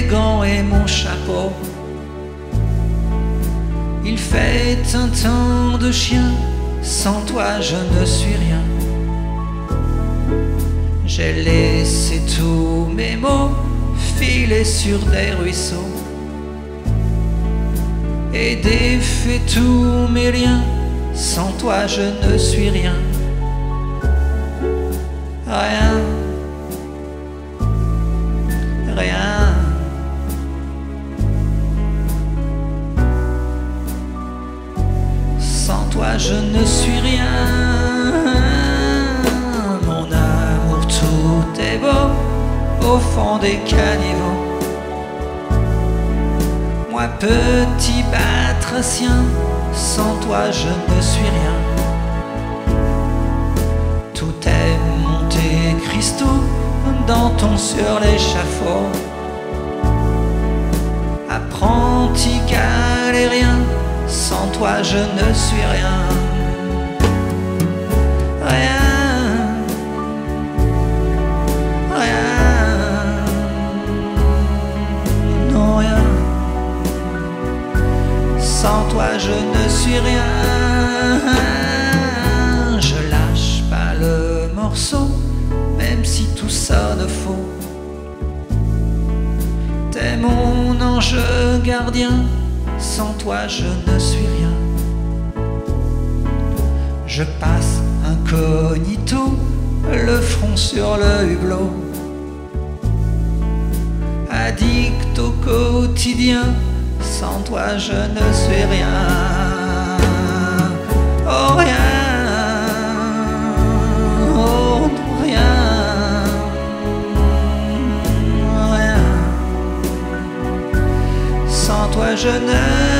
gants et mon chapeau. Il fait un temps de chien, sans toi je ne suis rien. J'ai laissé tous mes mots filer sur des ruisseaux et défait tous mes liens. Sans toi je ne suis rien. Rien. Je ne suis rien. Mon amour, tout est beau au fond des caniveaux. Moi, petit batracien, sans toi je ne suis rien. Tout est monté Christo dans ton sur l'échafaud. Toi je ne suis rien. Rien. Rien. Non, rien. Sans toi je ne suis rien. Je lâche pas le morceau, même si tout sonne faux. T'es mon ange gardien, sans toi je ne suis rien. Je passe incognito, le front sur le hublot. Addict au quotidien, sans toi je ne suis rien. jeunesse.